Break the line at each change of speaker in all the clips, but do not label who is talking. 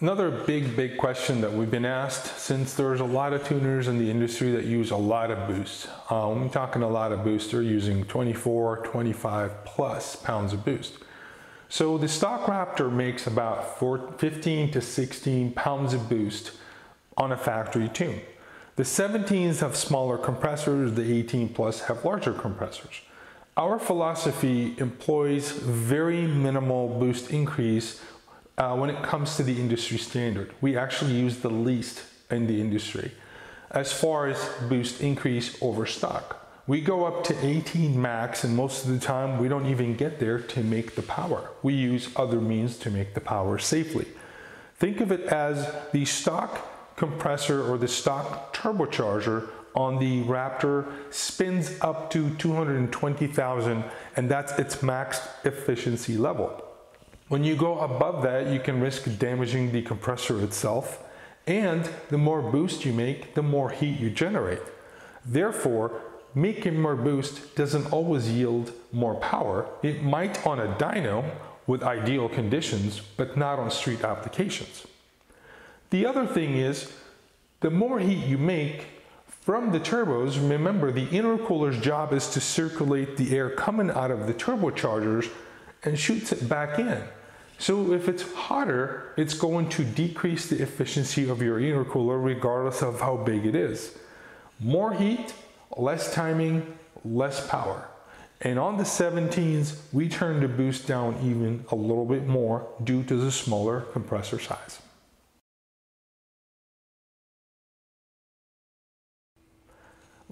Another big, big question that we've been asked since there's a lot of tuners in the industry that use a lot of boost. I'm uh, talking a lot of boost, they're using 24, 25 plus pounds of boost. So the stock Raptor makes about 15 to 16 pounds of boost on a factory tune. The 17s have smaller compressors, the 18 plus have larger compressors. Our philosophy employs very minimal boost increase uh, when it comes to the industry standard. We actually use the least in the industry. As far as boost increase over stock, we go up to 18 max and most of the time we don't even get there to make the power. We use other means to make the power safely. Think of it as the stock compressor or the stock turbocharger on the Raptor spins up to 220,000 and that's its max efficiency level. When you go above that, you can risk damaging the compressor itself, and the more boost you make, the more heat you generate. Therefore, making more boost doesn't always yield more power. It might on a dyno with ideal conditions, but not on street applications. The other thing is, the more heat you make from the turbos, remember the intercooler's job is to circulate the air coming out of the turbochargers and shoots it back in. So if it's hotter, it's going to decrease the efficiency of your intercooler regardless of how big it is. More heat, less timing, less power. And on the 17s, we turn the boost down even a little bit more due to the smaller compressor size.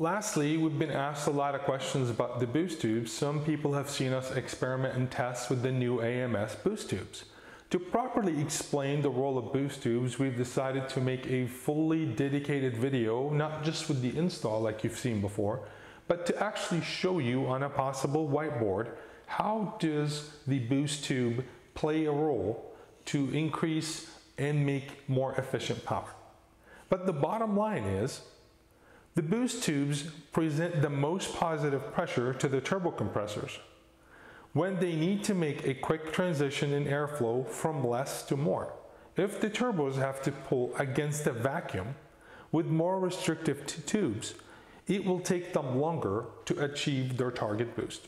Lastly, we've been asked a lot of questions about the boost tubes. Some people have seen us experiment and test with the new AMS boost tubes. To properly explain the role of boost tubes, we've decided to make a fully dedicated video, not just with the install like you've seen before, but to actually show you on a possible whiteboard, how does the boost tube play a role to increase and make more efficient power. But the bottom line is, the boost tubes present the most positive pressure to the turbo compressors when they need to make a quick transition in airflow from less to more. If the turbos have to pull against a vacuum with more restrictive tubes, it will take them longer to achieve their target boost.